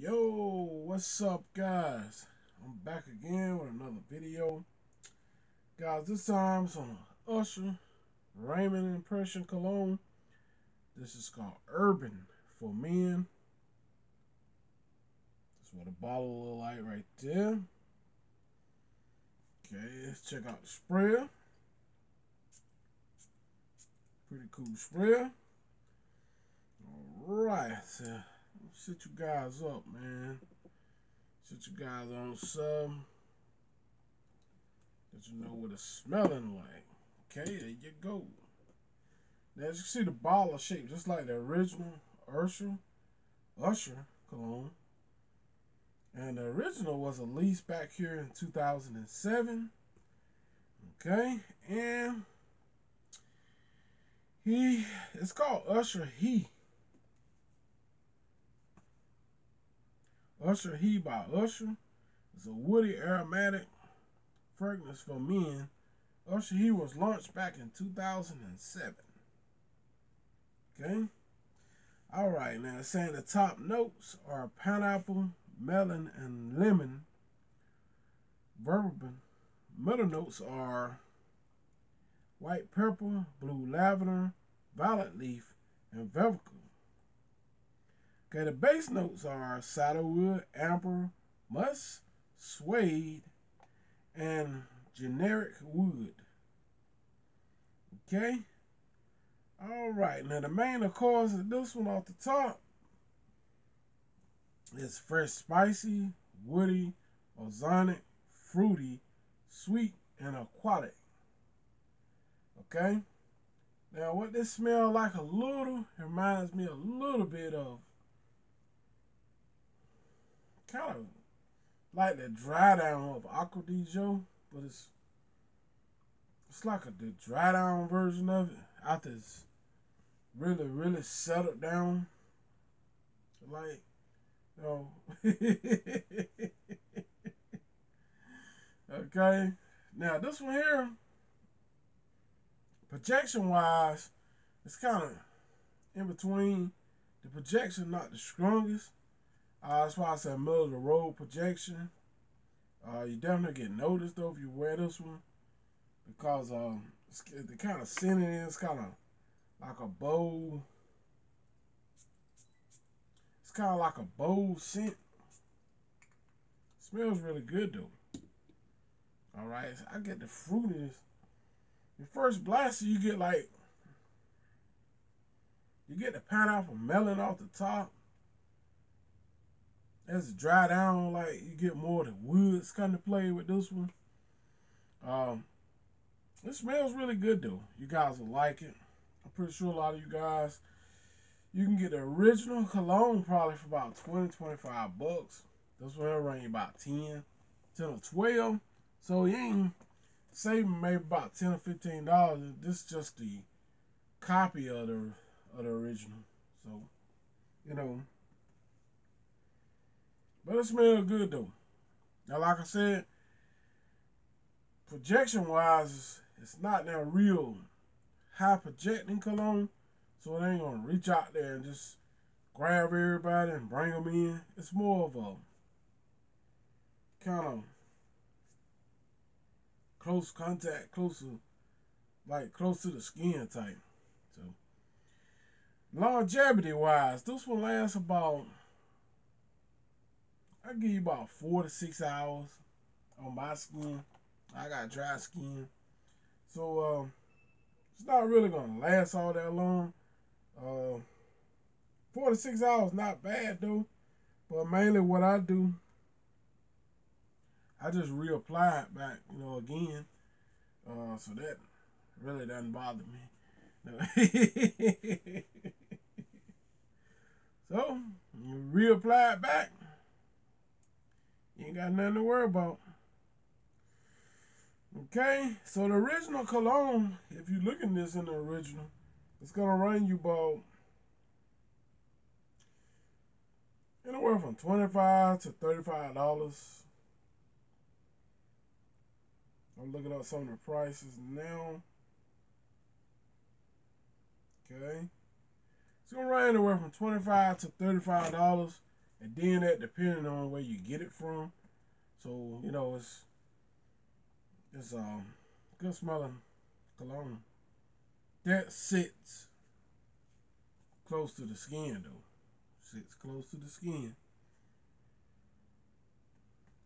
Yo, what's up, guys? I'm back again with another video. Guys, this time it's on Usher Raymond Impression Cologne. This is called Urban for Men. That's what a bottle look like right there. Okay, let's check out the sprayer. Pretty cool sprayer. Alright, so set you guys up, man. Set you guys on some. Let you know what it's smelling like. Okay, there you go. Now, as you see, the bottle is shaped just like the original Usher, Usher cologne. And the original was released back here in 2007. Okay, and he, it's called Usher He. Usher He by Usher is a woody aromatic fragrance for men. Usher He was launched back in 2007. Okay. All right, now saying the top notes are pineapple, melon, and lemon. Verbal middle notes are white pepper, blue lavender, violet leaf, and velvet Okay, the base notes are sandalwood, amber, musk, suede, and generic wood. Okay. All right. Now the main, of course, is this one off the top. It's fresh, spicy, woody, ozonic, fruity, sweet, and aquatic. Okay. Now what this smell like a little, reminds me a little bit of kind of like the dry down of Acqua di Gio, but it's it's like a the dry down version of it after it's really really settled down. Like, you know. okay. Now this one here, projection wise, it's kind of in between. The projection not the strongest, uh, that's why I said middle of the road projection. Uh, you definitely get noticed though if you wear this one because um, it's, the kind of scent it is kind of like a bow. It's kind of like a bow scent. Smells really good though. All right, I get the fruitiness. The first blast, you get like you get the pineapple melon off the top. As dry down, like you get more the woods kind of play with this one. Um, it smells really good though. You guys will like it. I'm pretty sure a lot of you guys, you can get the original cologne probably for about 20, 25 bucks. This one will run you about 10, 10 or 12. So you ain't saving maybe about 10 or 15 dollars. This is just the copy of the, of the original. So, you know, but it smells good though. Now, like I said, projection wise, it's not that real high projecting cologne. So it ain't gonna reach out there and just grab everybody and bring them in. It's more of a kind of close contact, closer, like close to the skin type. So longevity wise, this one lasts about I give you about four to six hours on my skin. I got dry skin. So um, it's not really gonna last all that long. Uh, four to six hours not bad though. But mainly what I do, I just reapply it back, you know, again. Uh, so that really doesn't bother me. So you reapply it back. You ain't got nothing to worry about. Okay, so the original cologne, if you look at this in the original, it's gonna run you about anywhere from twenty-five to thirty-five dollars. I'm looking up some of the prices now. Okay, it's gonna run anywhere from twenty-five to thirty-five dollars. And then that depending on where you get it from. So, you know, it's it's um good smelling cologne. That sits close to the skin though. Sits close to the skin.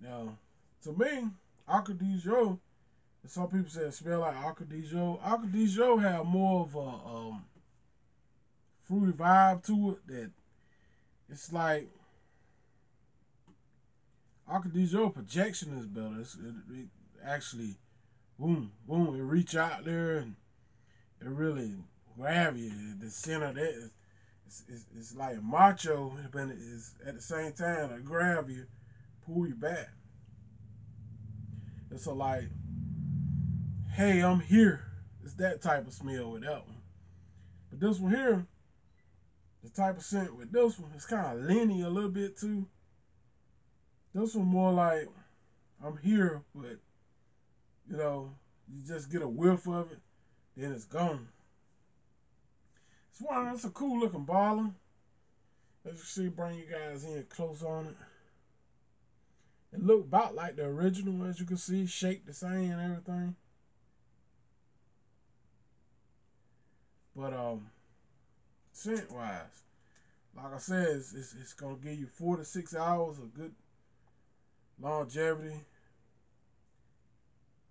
Now, to me, Acqua di Gio, some people say it smell like Acqua di Gio. Acqua di Gio have more of a um, fruity vibe to it that it's like Acqua di Gio projection is better. It's, it, it actually, boom, boom, it reach out there and it really grab you. The center that is, it's, it's, it's like macho, but it's at the same time it grab you pull you back. It's a like, hey, I'm here. It's that type of smell with that one. But this one here, the type of scent with this one, it's kind of leany a little bit too. This one more like, I'm here, but you know, you just get a whiff of it, then it's gone. It's one that's a cool looking bottle. As you see, bring you guys in close on it. It looked about like the original, as you can see, shape the same and everything. But um, scent wise, like I said, it's, it's, it's gonna give you four to six hours of good longevity.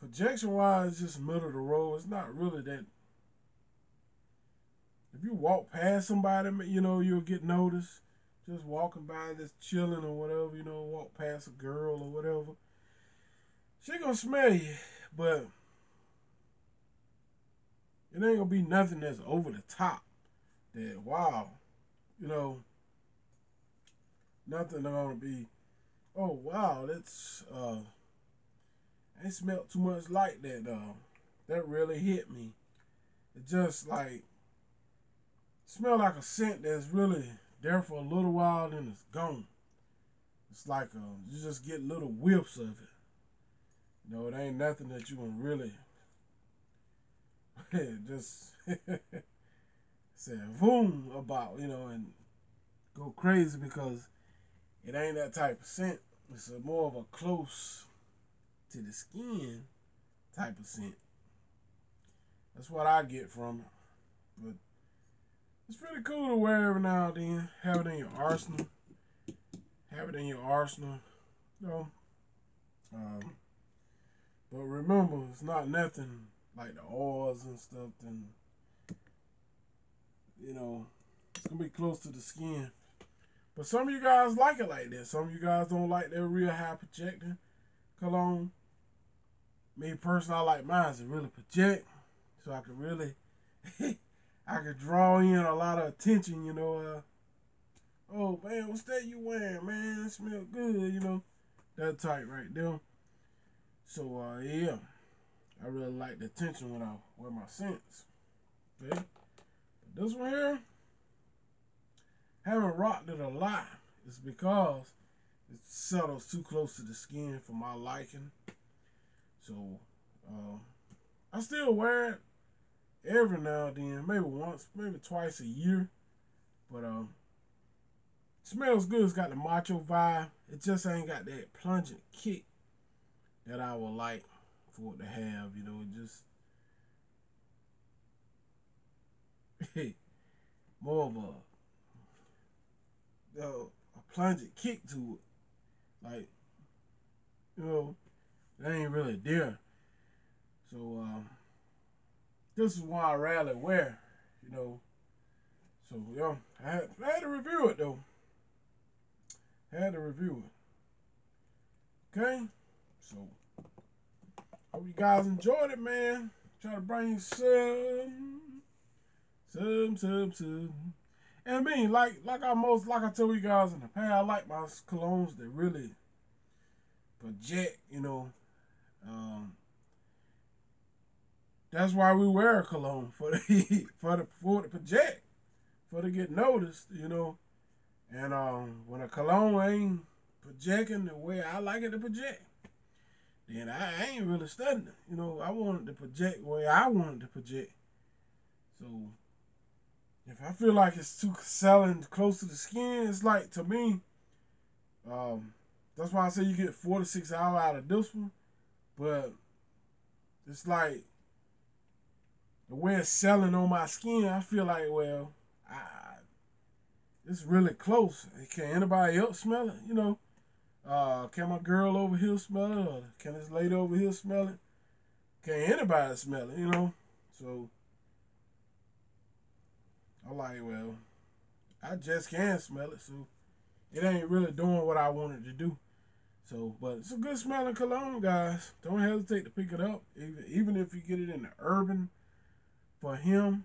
Projection wise, just middle of the road. It's not really that. If you walk past somebody, you know you'll get noticed just walking by, just chilling or whatever, you know, walk past a girl or whatever, she gonna smell you, but it ain't gonna be nothing that's over the top. That wow, you know, nothing gonna be. Oh wow, that's uh, I smelled too much like that. Uh, that really hit me. It just like smell like a scent that's really there for a little while, then it's gone. It's like um, you just get little whiffs of it. You know, it ain't nothing that you can really just say boom about, you know, and go crazy because it ain't that type of scent. It's a more of a close to the skin type of scent. That's what I get from it. But it's pretty cool to wear every now and then. Have it in your arsenal. Have it in your arsenal. You know. Um, but remember, it's not nothing like the oils and stuff. Then you know, it's gonna be close to the skin. But some of you guys like it like that. Some of you guys don't like that real high projecting cologne. Me personally, I like mine to really project, so I can really I can draw in a lot of attention, you know. Uh, oh man, what's that you wearing, man? It smell good, you know. That type right there. So uh, yeah, I really like the attention when I wear my scents. Okay, but this one here, haven't rocked it a lot. It's because it settles too close to the skin for my liking. So uh, I still wear it every now and then, maybe once, maybe twice a year. But um, smells good. It's got the macho vibe. It just ain't got that plunging kick that I would like for it to have. You know, it just more of a, a plungent kick to it. Like, you know, it ain't really there. So, um, this is why I rarely wear, you know. So yeah, I had, I had to review it though. I had to review it. Okay, so hope you guys enjoyed it, man. Try to bring some, some, some, some. And I mean, like, like I most, like I tell you guys in the past, I like my colognes that really project, you know. Um, that's why we wear a cologne for the for the for the project, for to get noticed, you know. And um, when a cologne ain't projecting the way I like it to project, then I, I ain't really studying it. You know, I want it to project the way I want it to project. So if I feel like it's too selling close to the skin, it's like to me, Um, that's why I say you get four to six hours out of this one. But it's like the way it's selling on my skin, I feel like, well, I, it's really close. Can anybody else smell it? You know, uh, can my girl over here smell it? Or can this lady over here smell it? Can anybody smell it? You know, so I'm like, well, I just can't smell it, so it ain't really doing what I wanted to do. So, but it's a good smelling cologne, guys. Don't hesitate to pick it up, even, even if you get it in the urban for him.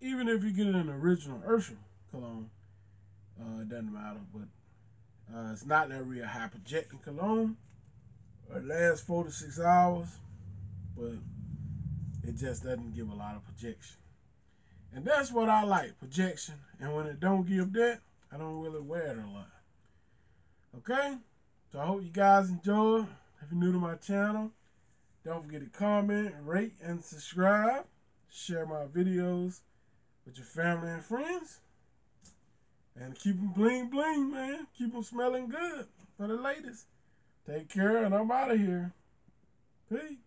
Even if you get it in the original Usher cologne, uh, it doesn't matter. But uh, it's not that real high projecting cologne. It lasts four to six hours, but it just doesn't give a lot of projection. And that's what I like, projection. And when it don't give that, I don't really wear it a lot. Okay? So I hope you guys enjoy. If you're new to my channel, don't forget to comment, rate, and subscribe. Share my videos with your family and friends. And keep them bling bling, man. Keep them smelling good for the ladies. Take care, and I'm out of here. Peace.